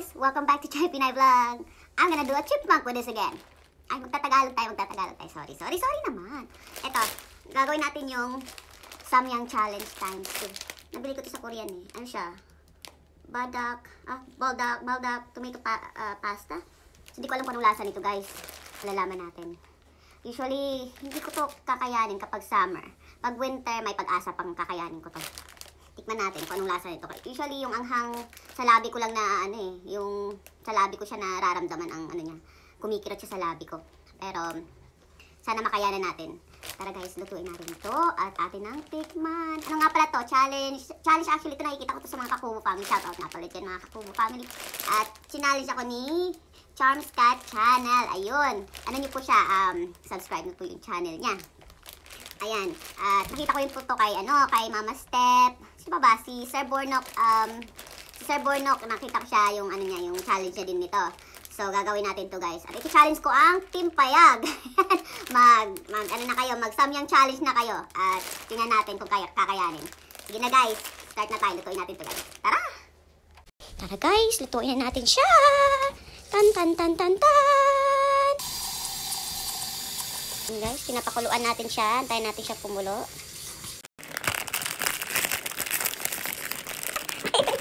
guys! Welcome back to Chai Pinay Vlog. I'm gonna do a chipmunk with this again. Ay, magtatagalog tayo, magtatagalog tayo. Sorry, sorry, sorry naman. Ito, gagawin natin yung Samyang Challenge times 2. Nabili ko to sa Korean eh. Ano siya? Badak, ah, baldak, baldak, tomato pa, ah, pasta. So, hindi ko alam kung anong lasa nito guys. Malalaman natin. Usually, hindi ko to kakayanin kapag summer. Pag winter, may pag-asa pang kakayanin ko to tikman natin kung anong lasa nito. Usually, yung anghang sa labi ko lang na, ano eh, yung sa labi ko siya nararamdaman ang, ano niya, kumikirot siya sa labi ko. Pero, sana makayanan natin. Tara guys, lutuin natin ito at atin ang tikman. Ano nga pala to? Challenge. Challenge actually ito nakikita ko to sa mga Kakubo family. Shoutout nga pala dyan mga Kakubo family. At challenge ako ni Charms Cat Channel. Ayun. Ano niyo po siya? Um, subscribe niyo po yung channel niya. Ayan. At nakita ko yung po to kay, ano, kay Mama Step. Sino ba ba? Si Sir Bornok. Um, si Sir Bornok, nakita ko siya yung, ano niya, yung challenge niya din nito. So, gagawin natin to guys. At ito challenge ko ang Team Payag. mag, mag, ano na kayo, mag samyang challenge na kayo. At tingnan natin kung kaya, kakayanin. Sige na guys. Start na tayo. Lutuin natin to guys. Tara! Tara guys, lutuin na natin siya. Tan tan tan tan tan. Guys, pinapakuluan natin siya. Antayin natin siya pumulo.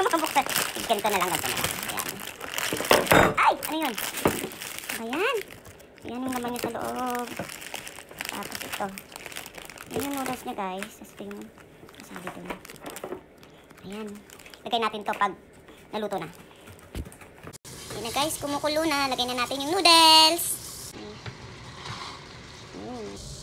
Ay, makabuksan. Ganito na lang, ganito na. Ayan. Ay, ano yun? Ayan. Ayan yung naman niya sa loob. Tapos ito. Ayan yung noodles niya guys. Tapos ito yung masabi doon. Ayan. Lagay natin to pag naluto na. Ayan na guys, kumukulo na. Lagay na natin yung noodles. Mm. Ayan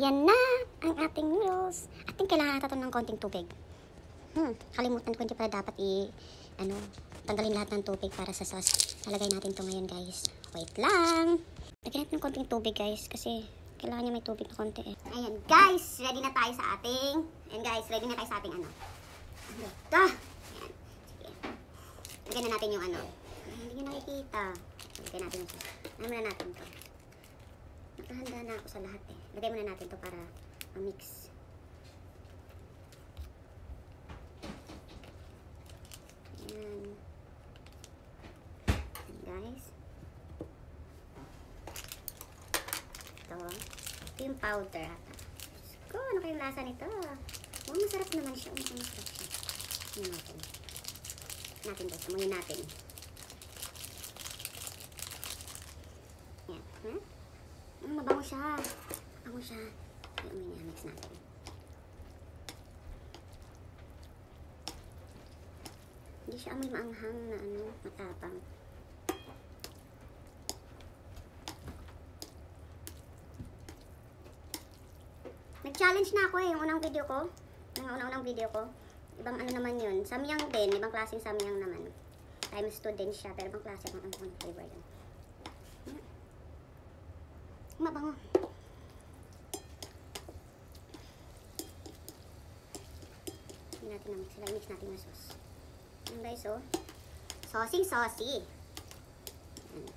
na ang ating noodles. Ating kailangan natin ng konting tubig. Hmm, kalimutan ko hindi pala dapat i ano, tanggalin lahat ng tubig para sa sauce. Lalagay natin to ngayon, guys. Wait lang. Lagyan natin ng konting tubig, guys, kasi kailangan niya may tubig na konti eh. Ayan, guys, ready na tayo sa ating Ayan, guys, ready na tayo sa ating ano. Ito? Ayan, sige. Lagyan na natin yung ano. Ay, hindi nyo nakikita. Lagyan natin yung sauce. Ano muna natin to? Nakahanda na ako sa lahat eh. Lagay muna natin to para ma-mix. Ayan. Ayan guys. Ito. Ito yung powder. Diyos ko, ano kayong lasa nito? Oh, masarap naman siya. Oh, masarap siya. Ayan natin. Natin guys. Amunin natin. Ayan. Hmm? Mm, mabango siya. Mabango siya. Ay, umin niya. Mix natin. Hindi siya amoy maanghang na ano, matapang. Nag-challenge na ako eh, yung unang video ko. Yung unang-unang video ko. Ibang ano naman yun. Samyang din. Ibang klaseng samyang naman. Times 2 din siya. Pero ibang klase kung ano flavor yun. Mabango. Hindi natin na mix. Sila mix natin na sauce. Ayan guys, oh. Saucing saucy. Ayan.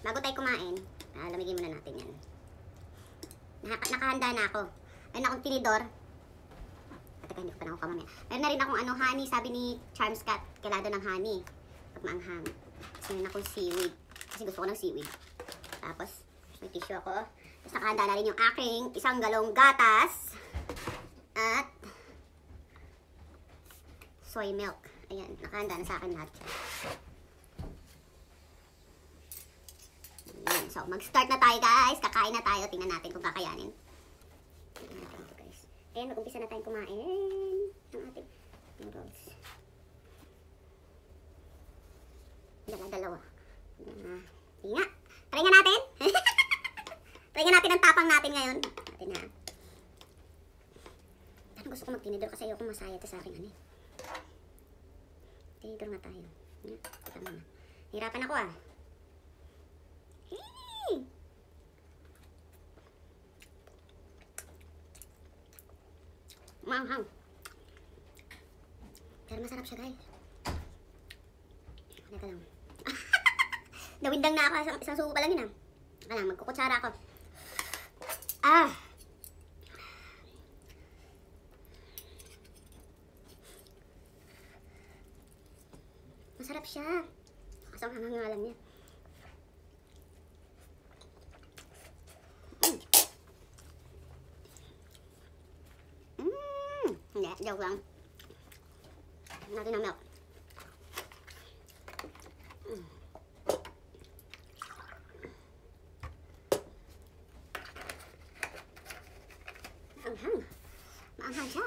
Bago tayo kumain, ah, lamigin muna natin yan. Naka nakahanda na ako. Ayun akong tinidor. At teka, hindi ko pa na kamamaya. Meron na rin akong ano, honey. Sabi ni Charms Cat, kailangan ng honey. Pag maanghang. Kasi meron akong seaweed. Kasi gusto ko ng seaweed. Tapos, may tissue ako. Tapos nakahanda na rin yung aking isang galong gatas. At soy milk. Ayan, nakahanda na sa akin lahat. Ayan, so mag-start na tayo guys. Kakain na tayo. Tingnan natin kung kakayanin. Tingnan natin guys. Ayan, mag-umpisa na tayong kumain ng ating noodles. Dala-dalawa. Uh, sige nga. Try nga natin. Try nga natin ang tapang natin ngayon. Natin na. Parang gusto ko magtinidor kasi ayoko masaya ito sa akin ano eh. Tinidor nga tayo. Tama na. Hirapan ako ah. Hey! Maanghang. Pero masarap siya guys. Teka lang. Nawindang na ako isang, isang suko pa lang yun ah. Teka lang, magkukutsara ako. Ah! Masarap siya. Kasi ang hanghang nga lang niya. Mm. Mm. Hindi, joke lang. Natin ang milk. Mm. Maanghang. Maanghang siya.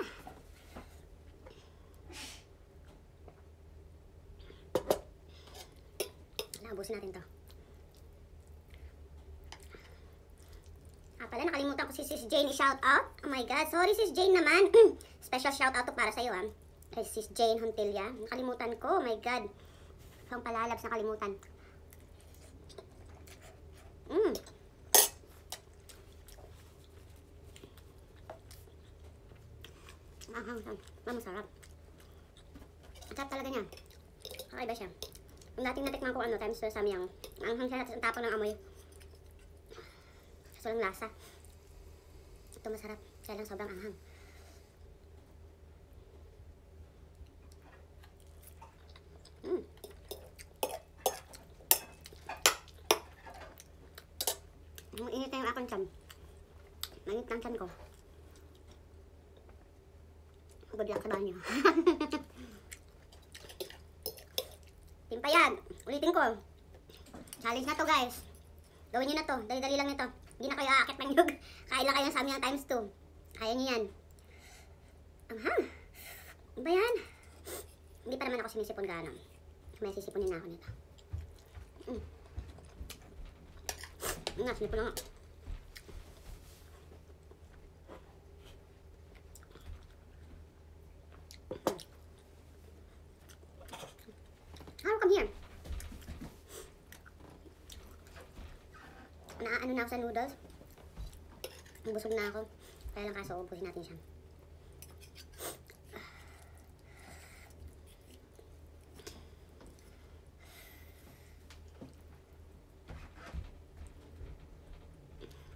Naubusin natin to. Ah, pala, nakalimutan ko si Sis Jane i-shout out. Oh my God, sorry Sis Jane naman. Special shout out to para sa'yo, ah. Kay Sis Jane Hontilia. Nakalimutan ko, oh my God. Pang palalabs nakalimutan. Mm. Mahang, masarap. Ang sarap talaga niya. Kakaiba siya. Dating natikman ko ano, times 2 samyang. Ang hang siya ang tapo ng amoy. Sa lasa. Ito masarap. Kaya lang sobrang anghang. Mm. Ang init na yung aking tiyan. Mainit ng tiyan ko. Good luck sa banyo. Timpa yan. Ulitin ko. Challenge na to guys. Gawin nyo na to. Dali-dali lang nito. Hindi na kayo aakit ng yug. Kain lang kayo ng samyang times 2. Kaya nyo yan. Anghang. Ano ba yan? Hindi pa naman ako sinisipon gano'n. May sisiponin na ako nito. Mm. Nga, sinipon na nga. Naaano na ako sa noodles. Busog na ako. Kaya lang kaso, ubusin natin siya.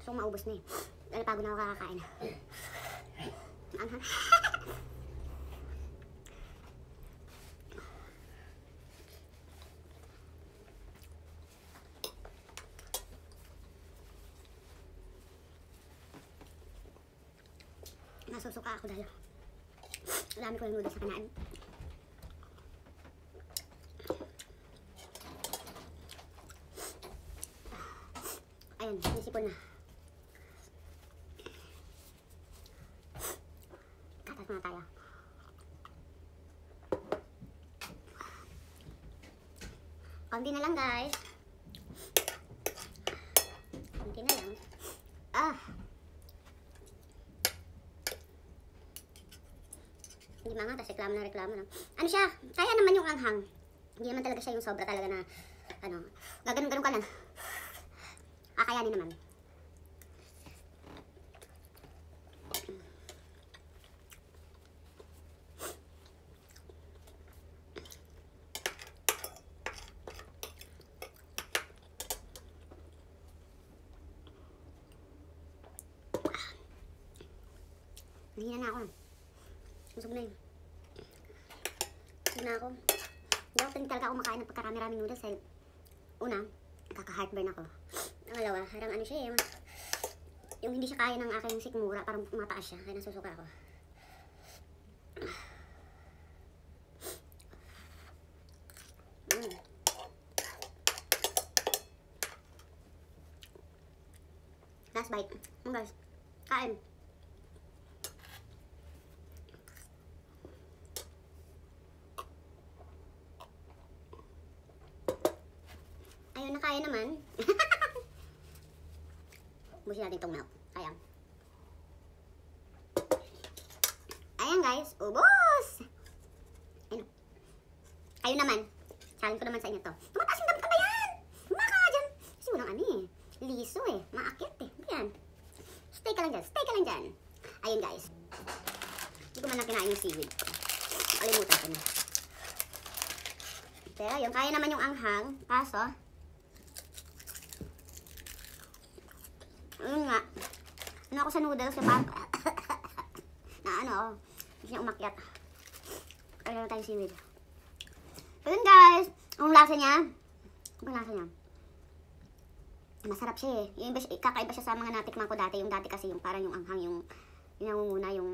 So, maubos na eh. Dahil pagod na ako kakakain. Ang Nasusuka ako dahil dami ko yung noodles sa kanaan. Ayan, nisipon na. Katas na tayo. Konti na lang guys. Konti na lang. Ah! Hindi mga, tapos reklamo na reklamo na. Ano siya? Kaya naman yung anghang. Hindi naman talaga siya yung sobra talaga na, ano, gaganon-ganon ka lang. Kakayanin naman. Nahina na ako. Busog na yun. Na ako. Hindi ako talaga ako makain ng pagkarami-raming noodles dahil una, kaka-heartburn ako. Pangalawa, harang ano siya eh, yung, hindi siya kaya ng aking sikmura, parang mataas siya, kaya nasusuka ako. Last bite. Guys. Kain. Kaya naman. Busin natin itong milk. Ayan. Ayan guys. Ubus! Ayun. Ayun naman. Challenge ko naman sa inyo to. Tumataas yung damit ko ba yan? Maka dyan. Kasi walang ano eh. Liso eh. Maakit eh. Ayan. Stay ka lang dyan. Stay ka lang dyan. Ayun guys. Hindi ko man lang kinain yung seaweed. Kalimutan ko na. Pero yung kaya naman yung anghang. Kaso, Ayun nga. Ano ako sa noodles, yung parang na ano, oh, hindi siya umakyat. Kaya lang tayong seaweed. So yun guys, ang lasa niya, ang lasa niya, masarap siya eh. Yung kakaiba siya sa mga natikman ko dati. Yung dati kasi yung parang yung anghang, yung, yung nangunguna, yung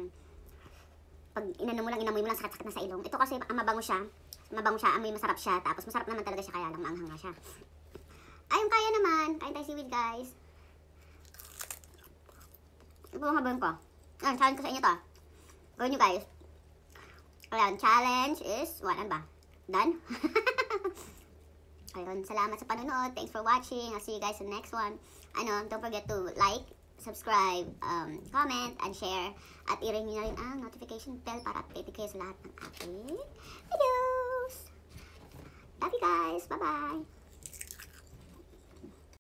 pag inano mo lang, inamoy mo lang, sakit-sakit na sa ilong. Ito kasi ang mabango siya, mabango siya, amoy masarap siya, tapos masarap naman talaga siya, kaya lang maanghang nga siya. Ayun, kaya naman. Kain tayo seaweed, guys. Ito ang habang ko. Ayan, challenge ko sa inyo to. Gawin nyo, guys. Ayan, challenge is, what, ano ba? Done? Ayun, salamat sa panonood. Thanks for watching. I'll see you guys in the next one. Ano, don't forget to like, subscribe, um, comment, and share. At i-ring nyo na rin ang notification bell para updated kayo sa lahat ng ating videos. Love you guys. Bye-bye.